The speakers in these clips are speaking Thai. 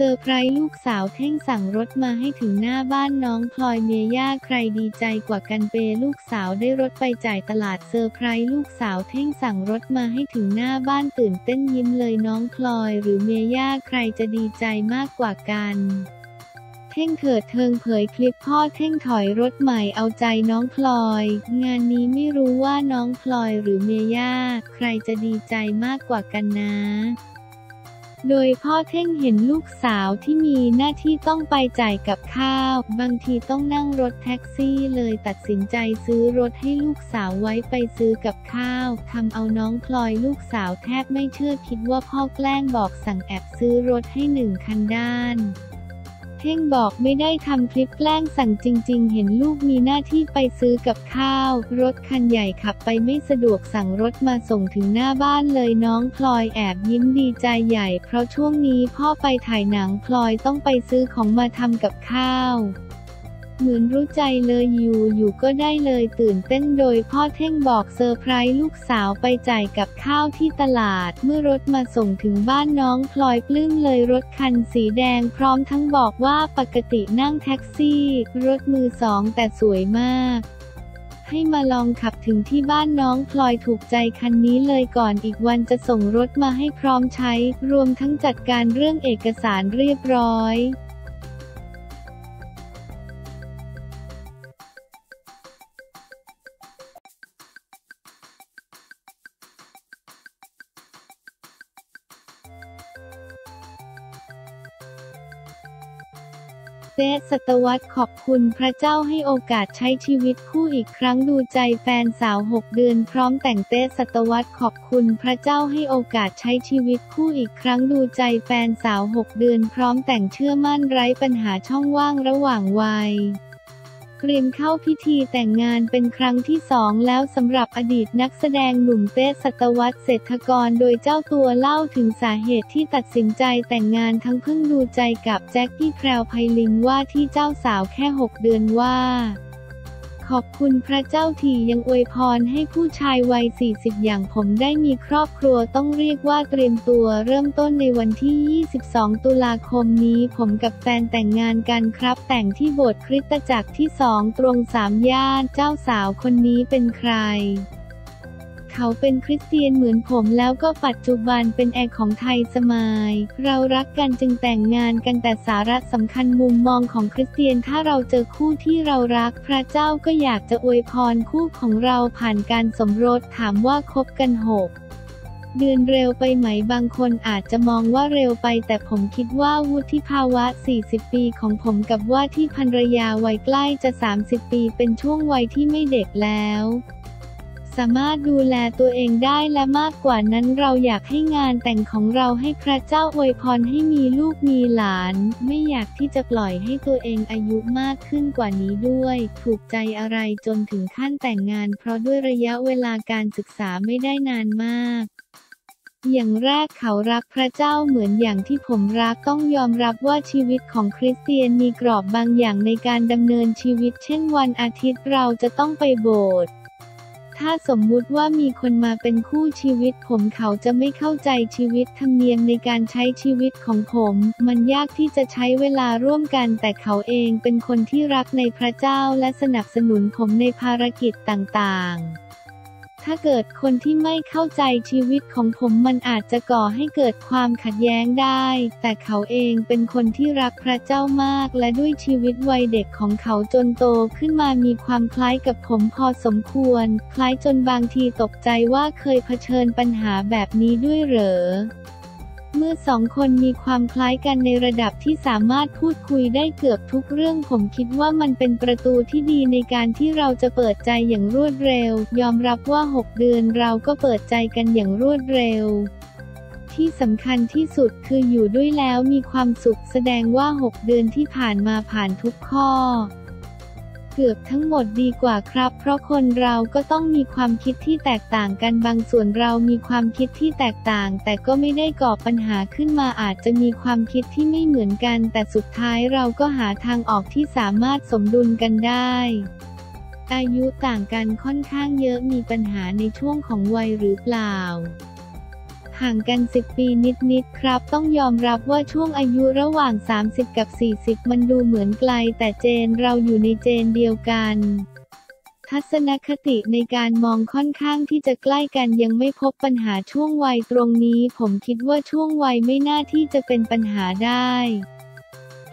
เซอร์ไพรส์ลูกสาวเท่งสั่งรถมาให้ถึงหน้าบ้านน้องพลอยเมียย่าใครดีใจกว่ากันเปลูกสาวได้รถไปจ่ายตลาดเซอร์ไพรส์ลูกสาวเท่งสั่งรถมาให้ถึงหน้าบ้านตื่นเต้นยิ้มเลยน้องพลอย หรือเมียย่าใครจะดีใจมากกว่ากันเท่งเถิดเทิงเผยคลิปพ่อเท่งถอยรถใหม่เอาใจน้องพลอย งานนี้ไม่รู้ว่าน้องพลอยหรือเมียย่าใครจะดีใจมากกว่ากันนะ โดยพ่อเท่งเห็นลูกสาวที่มีหน้าที่ต้องไปจ่ายกับข้าว บางทีต้องนั่งรถแท็กซี่เลยตัดสินใจซื้อรถให้ลูกสาวไว้ไปซื้อกับข้าวทำเอาน้องพลอยลูกสาวแทบไม่เชื่อคิดว่าพ่อแกล้งบอกสั่งแอบซื้อรถให้หนึ่งคันด้าน เท่งบอกไม่ได้ทำคลิปแกล้งสั่งจริง ๆ เห็นลูกมีหน้าที่ไปซื้อกับข้าว รถคันใหญ่ขับไปไม่สะดวกสั่งรถมาส่งถึงหน้าบ้านเลยน้องพลอยแอบยิ้มดีใจใหญ่ เพราะช่วงนี้พ่อไปถ่ายหนังพลอยต้องไปซื้อของมาทำกับข้าว เหมือนรู้ใจเลยอยู่อยู่ก็ได้เลยตื่นเต้นโดยพ่อเท่งบอกเซอร์ไพรส์ลูกสาวไปจ่ายกับข้าวที่ตลาด เมื่อรถมาส่งถึงบ้านน้องพลอยปลื้มเลยรถคันสีแดงพร้อมทั้งบอกว่าปกตินั่งแท็กซี่ รถมือสองแต่สวยมากให้มาลองขับถึงที่บ้านน้องพลอยถูกใจคันนี้เลยก่อนอีกวันจะส่งรถมาให้พร้อมใช้ รวมทั้งจัดการเรื่องเอกสารเรียบร้อย เซศตวรรษขอบคุณพระเจ้าให้โอกาสใช้ชีวิตคู่อีกครั้งดูใจแฟนสาว 6 เดือนพร้อมแต่งเตศตวรรษขอบคุณพระเจ้าให้โอกาสใช้ชีวิตคู่อีกครั้งดูใจแฟนสาว 6 เดือนพร้อมแต่งเชื่อมั่นไร้ปัญหาช่องว่างระหว่างวัย เตรียมเข้าพิธีแต่งงานเป็นครั้งที่สองแล้วสำหรับอดีตนักแสดงหนุ่มเต้สัตวัตเศรษฐกร โดยเจ้าตัวเล่าถึงสาเหตุที่ตัดสินใจแต่งงานทั้งเพิ่งดูใจกับแจ็คกี้แพรวไพลินว่าที่เจ้าสาวแค่ 6 เดือนว่า ขอบคุณพระเจ้าที่ยังอวยพรให้ผู้ชายวัย 40 อย่างผมได้มีครอบครัวต้องเรียกว่าเตรียมตัวเริ่มต้นในวันที่ 22 ตุลาคมนี้ผมกับแฟนแต่งงานกันครับ แต่งที่โบสถ์คริสตจักรที่สองตรงสามย่านเจ้าสาวคนนี้เป็นใคร เขาเป็นคริสเตียนเหมือนผมแล้วก็ปัจจุบันเป็นแอร์ของไทยสมาย เรารักกันจึงแต่งงานกันแต่สาระสำคัญมุมมองของคริสเตียนถ้าเราเจอคู่ที่เรารัก พระเจ้าก็อยากจะอวยพรคู่ของเราผ่านการสมรสถามว่าคบกันหกเดือนเร็วไปไหมบางคนอาจจะมองว่าเร็วไป แต่ผมคิดว่าวุฒิภาวะ 40 ปีของผมกับว่าที่ภรรยาวัยใกล้จะ 30 ปีเป็นช่วงวัยที่ไม่เด็กแล้ว สามารถดูแลตัวเองได้และมากกว่านั้นเราอยากให้งานแต่งของเราให้พระเจ้าอวยพรให้มีลูกมีหลาน ไม่อยากที่จะปล่อยให้ตัวเองอายุมากขึ้นกว่านี้ด้วย ถูกใจอะไรจนถึงขั้นแต่งงาน เพราะด้วยระยะเวลาการศึกษาไม่ได้นานมากอย่างแรกเขารักพระเจ้าเหมือนอย่างที่ผมรักต้องยอมรับว่าชีวิตของคริสเตียนมีกรอบบางอย่างในการดำเนินชีวิต เช่นวันอาทิตย์เราจะต้องไปโบสถ์ ถ้าสมมุติว่ามีคนมาเป็นคู่ชีวิตผมเขาจะไม่เข้าใจชีวิตธรรมเนียมในการใช้ชีวิตของผม มันยากที่จะใช้เวลาร่วมกันแต่เขาเองเป็นคนที่รักในพระเจ้าและสนับสนุนผมในภารกิจต่างๆ ถ้าเกิดคนที่ไม่เข้าใจชีวิตของผมมันอาจจะก่อให้เกิดความขัดแย้งได้ แต่เขาเองเป็นคนที่รักพระเจ้ามาก และด้วยชีวิตวัยเด็กของเขาจนโตขึ้นมามีความคล้ายกับผมพอสมควร คล้ายจนบางทีตกใจว่าเคยเผชิญปัญหาแบบนี้ด้วยเหรอ เมื่อสองคนมีความคล้ายกันในระดับที่สามารถพูดคุยได้เกือบทุกเรื่องผมคิดว่ามันเป็นประตูที่ดีในการที่เราจะเปิดใจอย่างรวดเร็ว ยอมรับว่า 6 เดือนเราก็เปิดใจกันอย่างรวดเร็วที่สำคัญที่สุดคืออยู่ด้วยแล้วมีความสุขแสดงว่า 6 เดือนที่ผ่านมาผ่านทุกข้อ เกือบทั้งหมดดีกว่าครับ เพราะคนเราก็ต้องมีความคิดที่แตกต่างกันบางส่วนเรามีความคิดที่แตกต่าง แต่ก็ไม่ได้ก่อปัญหาขึ้นมาอาจจะมีความคิดที่ไม่เหมือนกัน แต่สุดท้ายเราก็หาทางออกที่สามารถสมดุลกันได้อายุต่างกันค่อนข้างเยอะมีปัญหาในช่วงของวัยหรือเปล่า ห่างกัน 10 ปีนิดๆครับ ต้องยอมรับว่าช่วงอายุระหว่าง 30 กับ 40 มันดูเหมือนไกล แต่เจนเราอยู่ในเจนเดียวกันทัศนคติในการมองค่อนข้างที่จะใกล้กันยังไม่พบปัญหาช่วงวัยตรงนี้ ผมคิดว่าช่วงวัยไม่น่าที่จะเป็นปัญหาได้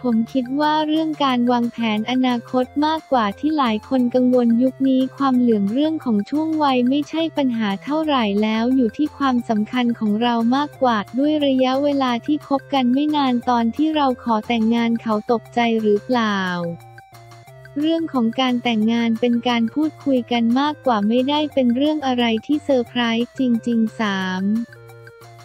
ผมคิดว่าเรื่องการวางแผนอนาคตมากกว่าที่หลายคนกังวลยุคนี้ความเหลื่อมเรื่องของช่วงวัยไม่ใช่ปัญหาเท่าไหร่แล้วอยู่ที่ความสำคัญของเรามากกว่า ด้วยระยะเวลาที่คบกันไม่นานตอนที่เราขอแต่งงานเขาตกใจหรือเปล่าเรื่องของการแต่งงานเป็นการพูดคุยกันมากกว่าไม่ได้เป็นเรื่องอะไรที่เซอร์ไพรส์จริง ๆ 3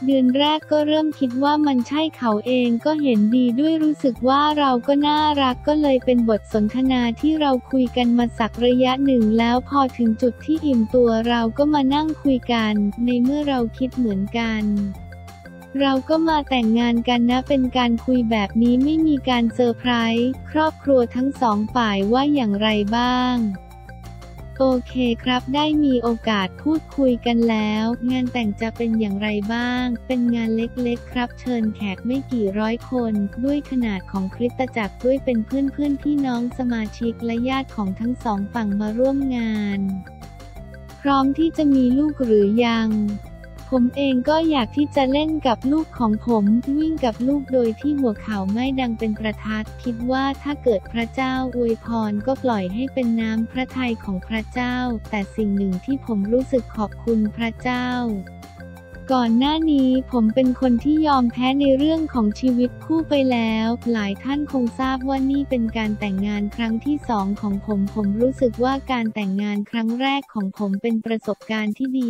เดือนแรกก็เริ่มคิดว่ามันใช่เขาเองก็เห็นดีด้วยรู้สึกว่าเราก็น่ารักก็เลยเป็นบทสนทนาที่เราคุยกันมาสักระยะหนึ่งแล้วพอถึงจุดที่อิ่มตัวเราก็มานั่งคุยกัน ในเมื่อเราคิดเหมือนกันเราก็มาแต่งงานกันนะเป็นการคุยแบบนี้ไม่มีการเซอร์ไพรส์ครอบครัวทั้งสองฝ่ายว่าอย่างไรบ้าง โอเคครับได้มีโอกาสพูดคุยกันแล้ว งานแต่งจะเป็นอย่างไรบ้าง เป็นงานเล็กๆครับ เชิญแขกไม่กี่ร้อยคน ด้วยขนาดของคริสตจักรด้วยเป็นเพื่อนๆพี่น้องสมาชิกและญาติของทั้งสองฝั่งมาร่วมงาน พร้อมที่จะมีลูกหรือยัง ผมเองก็อยากที่จะเล่นกับลูกของผม วิ่งกับลูกโดยที่หัวเข่าไม่ดังเป็นประทัด คิดว่าถ้าเกิดพระเจ้าอวยพรก็ปล่อยให้เป็นน้ำพระทัยของพระเจ้า แต่สิ่งหนึ่งที่ผมรู้สึกขอบคุณพระเจ้า ก่อนหน้านี้ผมเป็นคนที่ยอมแพ้ในเรื่องของชีวิตคู่ไปแล้ว หลายท่านคงทราบว่านี่เป็นการแต่งงานครั้งที่สองของผม ผมรู้สึกว่าการแต่งงานครั้งแรกของผมเป็นประสบการณ์ที่ดี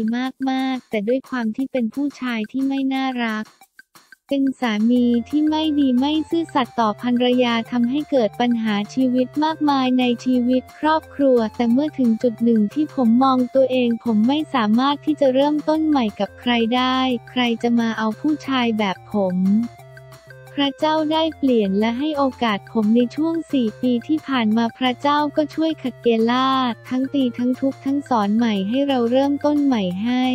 มากๆ แต่ด้วยความที่เป็นผู้ชายที่ไม่น่ารัก เป็นสามีที่ไม่ดีไม่ซื่อสัตย์ต่อภรรยาทำให้เกิดปัญหาชีวิตมากมายในชีวิตครอบครัว แต่เมื่อถึงจุดหนึ่งที่ผมมองตัวเองผมไม่สามารถที่จะเริ่มต้นใหม่กับใครได้ ใครจะมาเอาผู้ชายแบบผมพระเจ้าได้เปลี่ยนและให้โอกาสผมในช่วงสี่ปีที่ผ่านมาพระเจ้าก็ช่วยขัดเกลาทั้งตีทั้งทุบทั้งสอนใหม่ให้เราเริ่มต้นใหม่ให้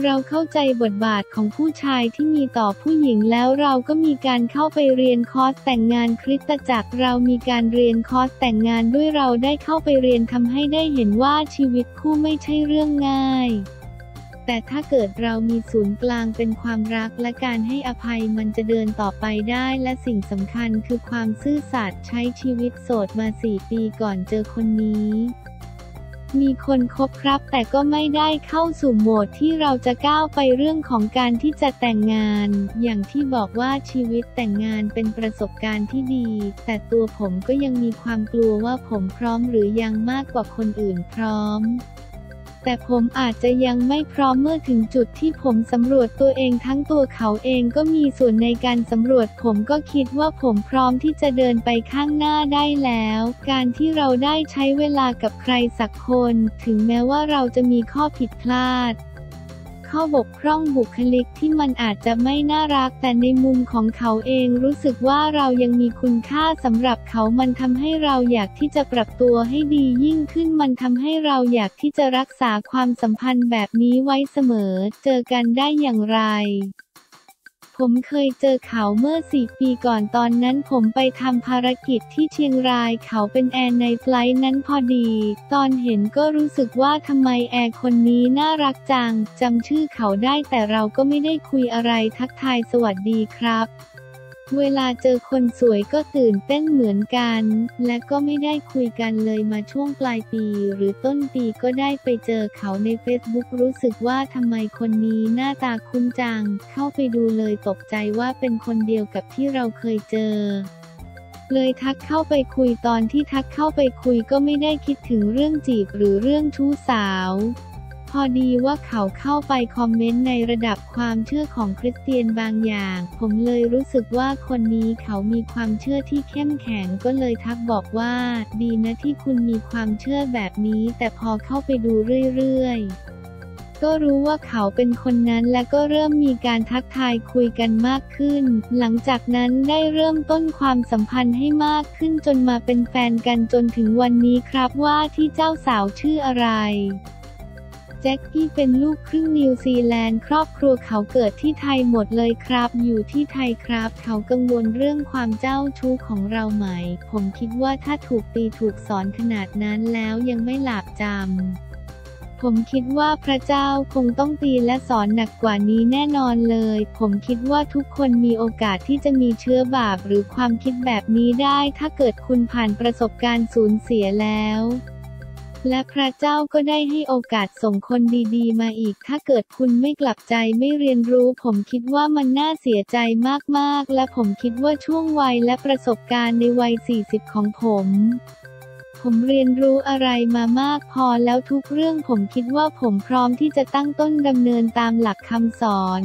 เราเข้าใจบทบาทของผู้ชายที่มีต่อผู้หญิงแล้วเราก็มีการเข้าไปเรียนคอร์สแต่งงานคริสตจักรเรามีการเรียนคอร์สแต่งงานด้วยเราได้เข้าไปเรียนทำให้ได้เห็นว่าชีวิตคู่ไม่ใช่เรื่องง่าย แต่ถ้าเกิดเรามีศูนย์กลางเป็นความรักและการให้อภัยมันจะเดินต่อไปได้และสิ่งสำคัญคือความซื่อสัตย์ใช้ชีวิตโสดมาสี่ปีก่อนเจอคนนี้ มีคนคบครับ แต่ก็ไม่ได้เข้าสู่โหมดที่เราจะก้าวไปเรื่องของการที่จะแต่งงาน อย่างที่บอกว่าชีวิตแต่งงานเป็นประสบการณ์ที่ดี แต่ตัวผมก็ยังมีความกลัวว่าผมพร้อมหรือยังมากกว่าคนอื่นพร้อม แต่ผมอาจจะยังไม่พร้อมเมื่อถึงจุดที่ผมสำรวจตัวเองทั้งตัวเขาเองก็มีส่วนในการสำรวจผมก็คิดว่าผมพร้อมที่จะเดินไปข้างหน้าได้แล้ว การที่เราได้ใช้เวลากับใครสักคน ถึงแม้ว่าเราจะมีข้อผิดพลาด ข้อบกพร่องบุคลิกที่มันอาจจะไม่น่ารัก แต่ในมุมของเขาเองรู้สึกว่าเรายังมีคุณค่าสำหรับเขามันทำให้เราอยากที่จะปรับตัวให้ดียิ่งขึ้นมันทำให้เราอยากที่จะรักษาความสัมพันธ์แบบนี้ไว้เสมอ เจอกันได้อย่างไร ผมเคยเจอเขาเมื่อสี่ปีก่อนตอนนั้นผมไปทำภารกิจที่เชียงรายเขาเป็นแอร์ในไฟล์นั้นพอดี ตอนเห็นก็รู้สึกว่าทำไมแอร์คนนี้น่ารักจังจำชื่อเขาได้แต่เราก็ไม่ได้คุยอะไรทักทายสวัสดีครับ เวลาเจอคนสวยก็ตื่นเต้นเหมือนกัน และก็ไม่ได้คุยกันเลยมาช่วงปลายปีหรือต้นปีก็ได้ไปเจอเขาในเฟซบุ๊กรู้สึกว่าทำไมคนนี้หน้าตาคุ้นจัง เข้าไปดูเลยตกใจว่าเป็นคนเดียวกับที่เราเคยเจอเลยทักเข้าไปคุยตอนที่ทักเข้าไปคุยก็ไม่ได้คิดถึงเรื่องจีบหรือเรื่องชู้สาว พอดีว่าเขาเข้าไปคอมเมนต์ในระดับความเชื่อของคริสเตียนบางอย่าง ผมเลยรู้สึกว่าคนนี้เขามีความเชื่อที่เข้มแข็งก็เลยทักบอกว่า ดีนะที่คุณมีความเชื่อแบบนี้ แต่พอเข้าไปดูเรื่อยๆก็รู้ว่าเขาเป็นคนนั้นและก็เริ่มมีการทักทายคุยกันมากขึ้น หลังจากนั้นได้เริ่มต้นความสัมพันธ์ให้มากขึ้นจนมาเป็นแฟนกันจนถึงวันนี้ครับว่าที่เจ้าสาวชื่ออะไร แจ็คกี้เป็นลูกครึ่งนิวซีแลนด์ ครอบครัวเขาเกิดที่ไทยหมดเลยครับ อยู่ที่ไทยครับ เขากังวลเรื่องความเจ้าชู้ของเราไหม ผมคิดว่าถ้าถูกตีถูกสอนขนาดนั้นแล้วยังไม่หลาบจำผมคิดว่าพระเจ้าคงต้องตีและสอนหนักกว่านี้แน่นอนเลย ผมคิดว่าทุกคนมีโอกาสที่จะมีเชื้อบาปหรือความคิดแบบนี้ได้ ถ้าเกิดคุณผ่านประสบการณ์สูญเสียแล้ว และพระเจ้าก็ได้ให้โอกาสส่งคนดีๆ มาอีก ถ้าเกิดคุณไม่กลับใจไม่เรียนรู้ ผมคิดว่ามันน่าเสียใจมากๆ และผมคิดว่าช่วงวัยและประสบการณ์ในวัย 40 ของผม ผมเรียนรู้อะไรมามากพอแล้วทุกเรื่องผมคิดว่าผมพร้อมที่จะตั้งต้นดำเนินตามหลักคำสอน